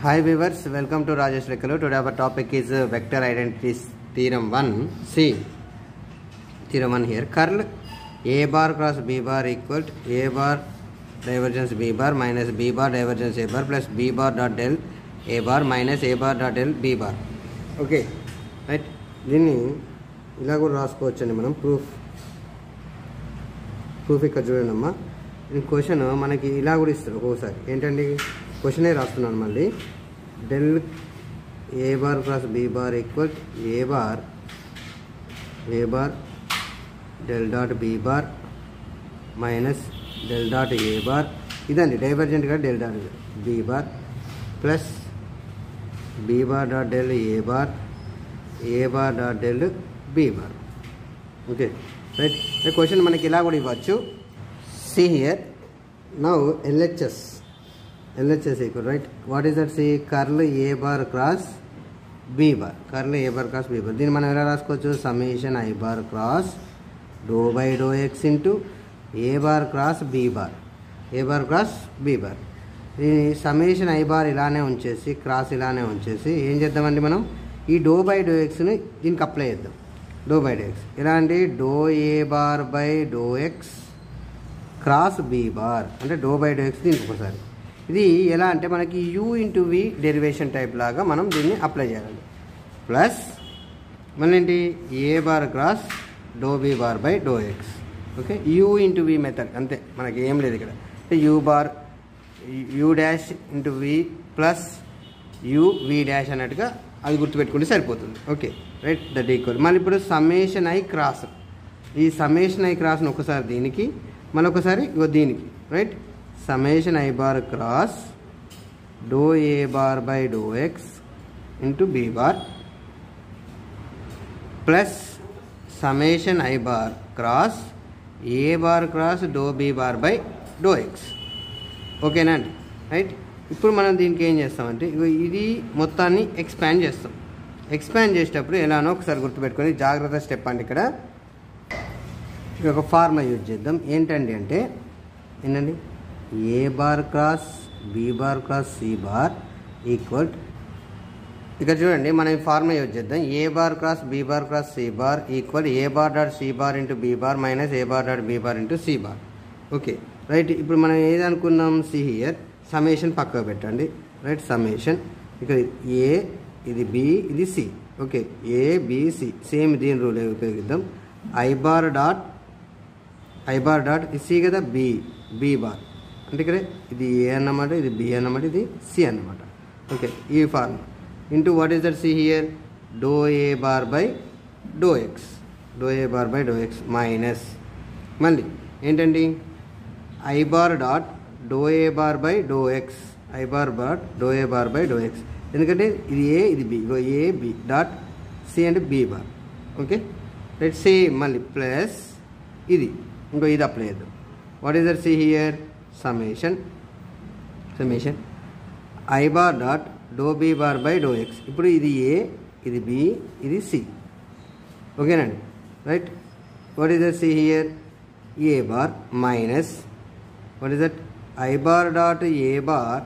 Hi viewers, welcome to Rajesh Lekkalu. Today our topic is uh, vector identities theorem 1. See, theorem 1 here. Curl A bar cross B bar equal to A bar divergence B bar minus B bar divergence A bar plus B bar dot del A bar minus A bar dot del B bar. Okay right దీన్ని ఇలా కూడా రాసుకోవచ్చండి మనం proof proof ఇక్కడ చూడండి అమ్మా ఈ question మనకి ఇలా కూడా ఇస్తారు ఒక్కోసారి ఏంటండి క్వశ్చనే రాస్తున్నాను మళ్ళీ del A bar plus B bar equal A bar A bar del dot B bar minus del dot A bar ఇదండి డైవర్జెంట్గా del dot B bar plus B bar dot del A bar A bar dot del B bar okay right question మనకి ఇలా కూడా ఇవ్వచ్చు see here now LHS LHS equal right what is that see curl A bar cross B bar curl A bar cross B bar దీన్ని మనం ఎలా రాసుకోవచ్చు? Summation i bar cross doe by doe x into A bar cross B bar A bar cross B bar దీని summation i bar ఇలానే ఉంచేసి cross ఇలానే ఉంచేసి ఏం చేద్దామండి మనం? ఈ డో బై డో ఎక్స్ని దీనికి అప్లై చేద్దాం. డో బై డో ఎక్స్ ఎలా doe A bar by doe X cross B bar అంటే డో బై డో ఎక్స్ దీనికి ఒకసారి ఇది ఎలా అంటే మనకి U into V derivation type లాగా మనం దీన్ని అప్లై చేయాలి. ప్లస్ మళ్ళీ ఏంటి? A bar cross doe B bar by doe X okay U into V method అంతే. మనకి ఏం లేదు ఇక్కడ. అంటే U bar U dash into V plus U V dash అన్నట్టుగా అది గుర్తుపెట్టుకుంటే సరిపోతుంది. ఓకే రైట్ దట్ ఈక్వల్ మళ్ళీ ఇప్పుడు సమేషన్ ఐ క్రాస్ ఈ సమేషన్ ఐ క్రాస్ని ఒకసారి దీనికి మళ్ళీ ఒకసారి ఇగో దీనికి. Right summation I bar cross doe A bar by doe X into B bar plus summation I bar cross A bar cross doe B bar by doe X ఓకేనా అండి రైట్ ఇప్పుడు మనం దీనికి ఏం చేస్తామంటే ఇది మొత్తాన్ని ఎక్స్పాండ్ చేస్తాం. ఎక్స్పాండ్ చేసేటప్పుడు ఎలానో ఒకసారి గుర్తుపెట్టుకొని జాగ్రత్త స్టెప్ అండి ఇక్కడ. ఇక ఒక ఫార్ములా యూజ్ చేద్దాం. ఏంటండి అంటే ఏంటండి? A bar cross B bar cross C bar equal ఇక్కడ చూడండి మనం ఈ ఫార్ములా యూజ్ చేద్దాం. A bar cross B bar cross C bar equal A bar dot C bar into B bar minus A bar dot B bar into C bar okay right ఇప్పుడు మనం ఏది అనుకున్నాం C here summation పక్కకు పెట్టండి. Right summation ఇక్కడ ఏ ఇది B ఇది C okay A BC same దీని రూల్ ఉపయోగిద్దాం. I bar dot I bar dot ఇది సి కదా? బి బి బార్ అంటే ఇక్కడ ఇది ఏ అన్నమాట ఇది బి అన్నమాట ఇది సి అన్నమాట. ఓకే ఈ form into what is that C here doe A bar by doe X doe A bar by doe X minus మళ్ళీ ఏంటండి? I bar dot doe A bar by doe X I bar dot doe A bar by doe X ఎందుకంటే ఇది ఏ ఇది B ego A B dot C and B bar okay right C మళ్ళీ plus ఇది. ఇంకో ఇది apply చేద్దాం what is that C here summation summation I bar dot doe B bar by doe X ఇప్పుడు ఇది ఏ ఇది బి ఇది C ఓకేనండి? Right what is the C here A bar minus what is that I bar dot A bar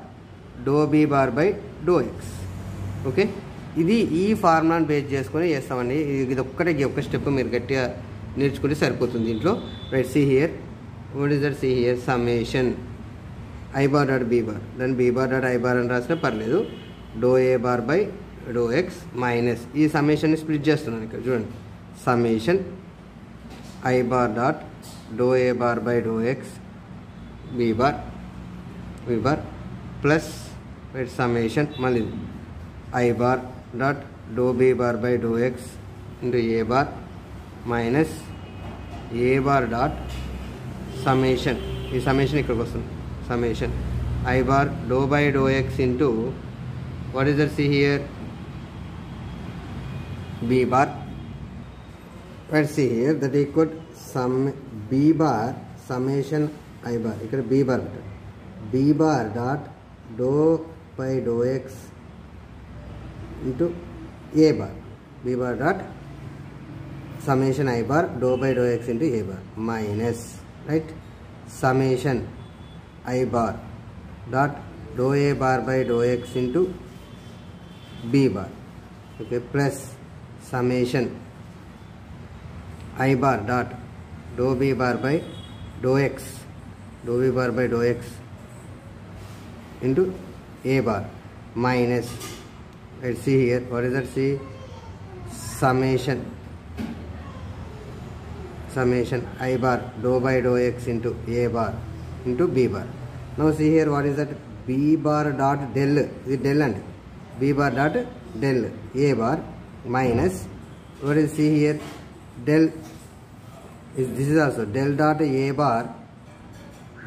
doe B bar by doe X okay ఇది ఈ ఫార్ములాని base చేసుకొని చేస్తామండి. ఇది ఒక్కటే ఒక్క స్టెప్ మీరు గట్టిగా నేర్చుకుంటే సరిపోతుంది దీంట్లో. Right C here what is that C here summation I bar dot B bar దాని B bar dot I bar అని రాసినా పర్లేదు doe A bar by doe X minus ఈ సమేషన్ని స్ప్లిట్ చేస్తున్నాను ఇక్కడ చూడండి summation I bar dot doe A bar by doe X B bar B bar plus summation మళ్ళీ I bar dot doe B bar by doe X into A bar minus A bar dot summation ఈ summation ఇక్కడికి వస్తుంది summation I bar doe by doe X into what is there C here B bar right C here that equal sum B bar summation I bar ఇక్కడ be bar పెట్టండి B bar dot doe by doe X into A bar B bar dot summation I bar doe by doe X into A bar minus right summation I bar dot doe A bar by doe X into B bar okay plus summation I bar dot doe B bar by doe X doe B bar by doe X into A bar minus let's see here what is that see? Summation. summation i bar dou by dou x into a bar into b bar. Now see here what is that? B bar dot del is del and? B bar dot del a bar minus what is see here? Del is this is also del dot a bar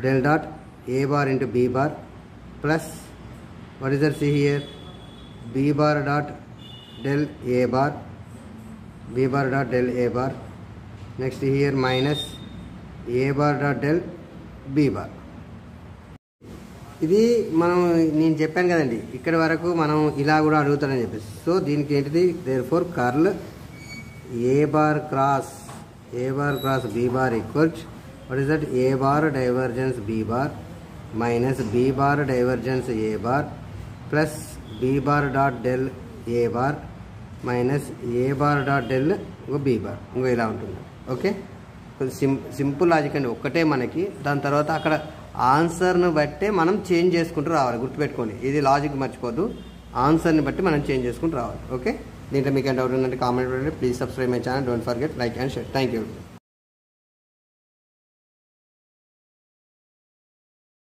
del dot a bar into b bar plus what is that see here? B bar dot del a bar b bar dot del a bar next here minus a bar dot del b bar. ఇది మనం నేను చెప్పాను కదండి ఇక్కడి వరకు మనం ఇలా కూడా అడుగుతానని చెప్పేసి. సో దీనికి ఏంటిది? Therefore curl A bar cross A bar cross B bar equals what is that A bar divergence B bar minus B bar divergence A bar plus B bar dot del A bar minus A bar dot del ఇంకో B bar ఇంకో ఇలా ఉంటుంది. Okay? కొంచెం సిం simple logic అండి. ఒక్కటే మనకి. దాని తర్వాత అక్కడ ఆన్సర్ను బట్టే మనం చేంజ్ చేసుకుంటూ రావాలి. గుర్తుపెట్టుకోండి. ఇది లాజిక్ మర్చిపోద్దు. ఆన్సర్ని బట్టి మనం చేంజ్ చేసుకుంటూ రావాలి. ఓకే? దీంట్లో మీకు డౌట్ ఉందంటే comment please subscribe my channel don't forget like and share thank you